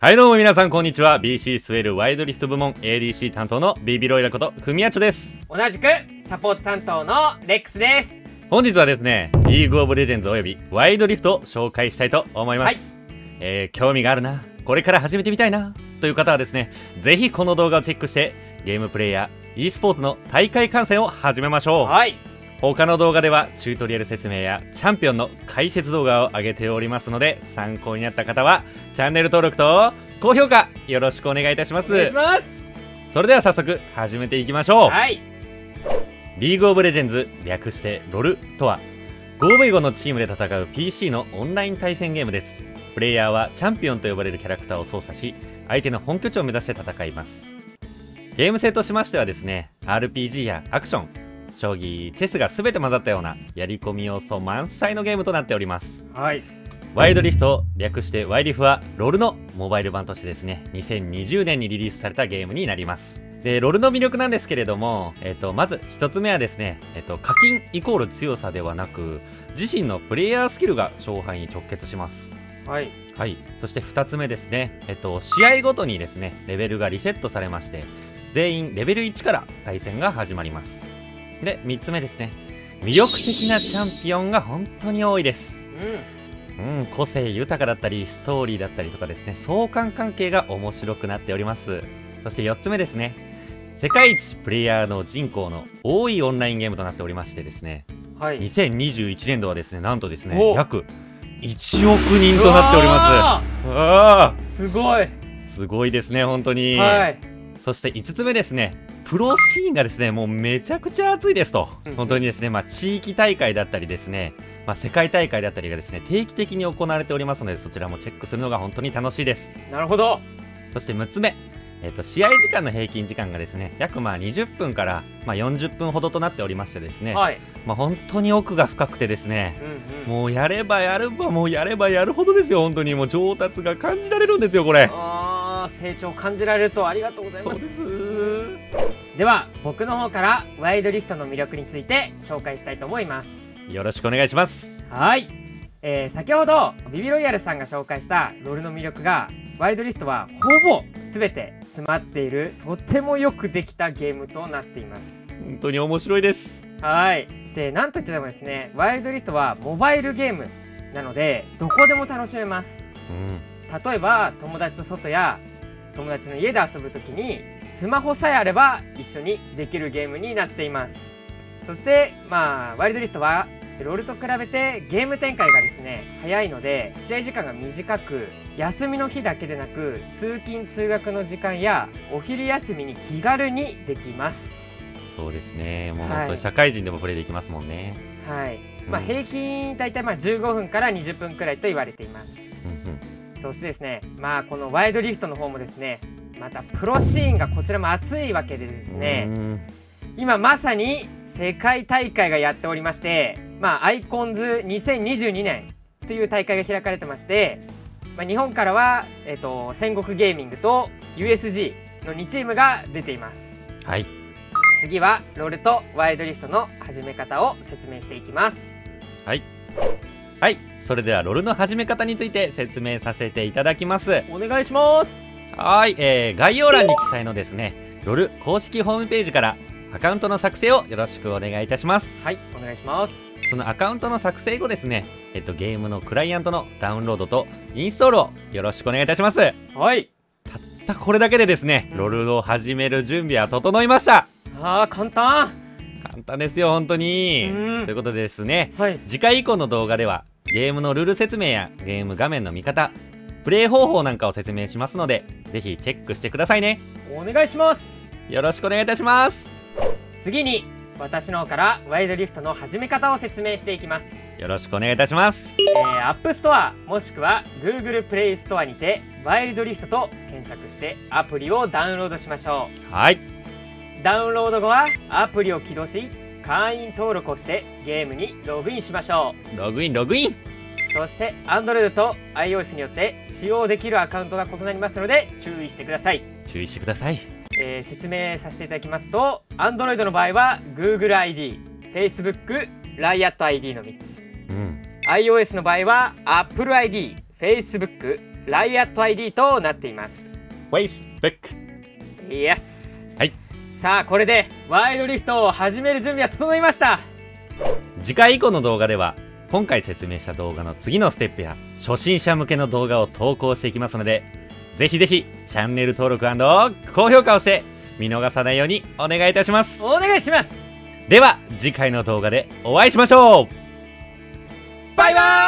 はいどうも皆さんこんにちは。BC スウェルワイドリフト部門 ADC 担当のビビロイラことふみやちょです。同じくサポート担当のレックスです。本日はですねリーグオブレジェンズおよびワイドリフトを紹介したいと思います、えー興味があるな。これから始めてみたいな。という方はですねぜひこの動画をチェックしてゲームプレイや e スポーツの大会観戦を始めましょう。はい他の動画ではチュートリアル説明やチャンピオンの解説動画を上げておりますので参考になった方はチャンネル登録と高評価よろしくお願いいたします。お願いします。それでは早速始めていきましょう。はい。リーグオブレジェンズ略してロルとは 5v5 のチームで戦う PC のオンライン対戦ゲームです。プレイヤーはチャンピオンと呼ばれるキャラクターを操作し相手の本拠地を目指して戦います。ゲーム性としましてはですね RPG やアクション将棋チェスが全て混ざったようなやり込み要素満載のゲームとなっております。はい。ワイドリフト略してワイリフはロールのモバイル版としてですね2020年にリリースされたゲームになります。でロールの魅力なんですけれども、えっとまず一つ目はですね、えっと課金イコール強さではなく自身のプレイヤースキルが勝敗に直結します。はい。はい。そして2つ目ですね、えっと試合ごとにですねレベルがリセットされまして全員レベル1から対戦が始まりますで3つ目ですね。魅力的なチャンピオンが本当に多いです。ううん、個性豊かだったりストーリーだったりとかですね。相関関係が面白くなっております。そして4つ目ですね。世界一プレイヤーの人口の多いオンラインゲームとなっておりましてですね。んはい。2021年度はですねなんとですねお。約1億人となっております。あすすごい。ーすごいですね本当に、はい。そして5つ目ですねプロシーンがですねもうめちゃくちゃ熱いですと。うん本当にですねまあ地域大会だったりですねまあ世界大会だったりがですね定期的に行われておりますのでそちらもチェックするのが本当に楽しいです。なるほど。そして6つ目えっと試合時間の平均時間がですね約まあ20分からまあ40分ほどとなっておりましてですね、はい。まあ本当に奥が深くてですねうんうん。もうやればやればもうやればやるほどですよ本当に。もう上達が感じられるんですよこれ。あー成長感じられるとありがとうございます。では僕の方からワイドリフトの魅力について紹介したいと思います。よろしくお願いします。はい、えー先ほどビビロイヤルさんが紹介したロールの魅力がワイドリフトはほぼ全て詰まっているとてもよくできたゲームとなっています。本当に面白いです。はい。でなんといってもですねワイルドリフトはモバイルゲームなのでどこでも楽しめます。うん。例えば友達と外や友達の家で遊ぶ時にスマホさえあれば一緒にできるゲームになっています。そしてまあワイルドリフトはロールと比べてゲーム展開がですね早いので試合時間が短く休みの日だけでなく通勤通学の時間やお昼休みに気軽にできます。そうですね。もうはい本当に社会人でもプレイできますもんね、はい。まあうん。平均大体まあ15分から20分くらいと言われていますそしてですねまあこのワイドリフトの方もですねまたプロシーンがこちらも熱いわけでですねうん。今まさに世界大会がやっておりましてまあアイコンズ2022年という大会が開かれてまして、まあ、日本からは、えっと戦国ゲーミングと USG の2チームが出ています。はい。次はロールとワイドリフトの始め方を説明していきます。はい。はいそれではロールの始め方について説明させていただきます。お願いします。はい、えー、概要欄に記載のですねロール公式ホームページからアカウントの作成をよろしくお願いいたします。はいお願いします。そのアカウントの作成後ですねえっとゲームのクライアントのダウンロードとインストールをよろしくお願いいたします。はい。たったこれだけでですね、うん。ロールを始める準備は整いました。あー簡単。簡単ですよ本当に。うん。ということでですねはい。次回以降の動画ではゲームのルール説明やゲーム画面の見方プレイ方法なんかを説明しますのでぜひチェックしてくださいね。お願いします。よろしくお願いいたします。次に私の方からワイルドリフトの始め方を説明していきます、よろしくお願いいたします。えー、 App Store もしくは Google プレイストアにてワイルドリフトと検索してアプリをダウンロードしましょはい、うダウンロード後はアプリを起動し会員登録をしてゲームにログインしましょログインログイン。うそして Android と iOS によって使用できるアカウントが異なりますので注意してください。注意してください。えー説明させていただきますと Android の場合は GoogleID、Facebook、RiotID の3つ。うん。iOS の場合は AppleID、Facebook、ライアット ID となっています。Facebook イエスはいさあこれでワイドリフトを始める準備は整いました。次回以降の動画では今回説明した動画の次のステップや初心者向けの動画を投稿していきますのでぜひぜひチャンネル登録高評価をして見逃さないようにお願いいたします。お願いします。では次回の動画でお会いしましょう。バイバーイ